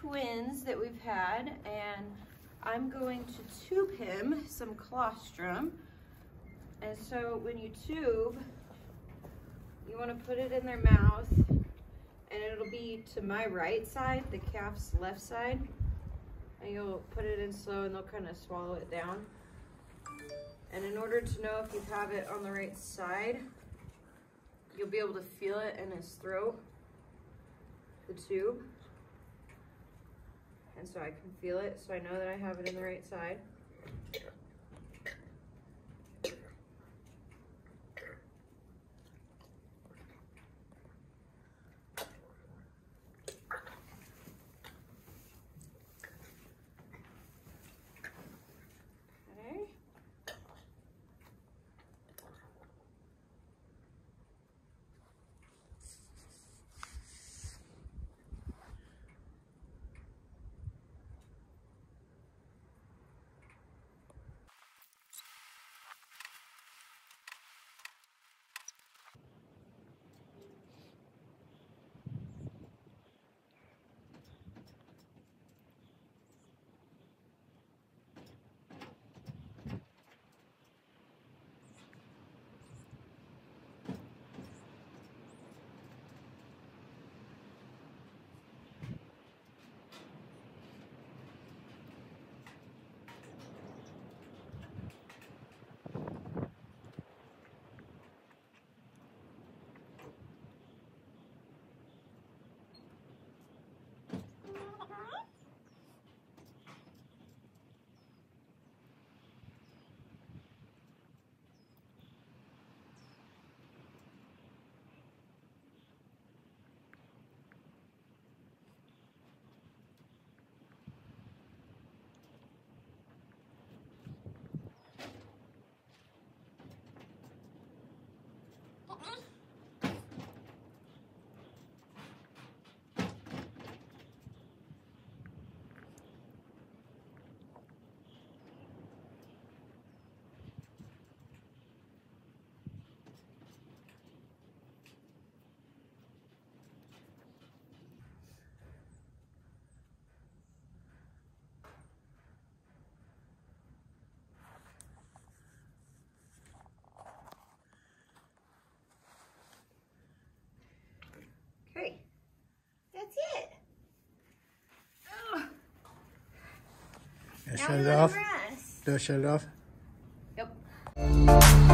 twins that we've had and I'm going to tube him some colostrum. And so when you tube, you want to put it in their mouth and it'll be to my right side, the calf's left side. And you'll put it in slow and they'll kind of swallow it down. And in order to know if you have it on the right side, you'll be able to feel it in his throat, the tube. And so I can feel it, so I know that I have it in the right side. Now shut it off. Do I shut it off? Yep.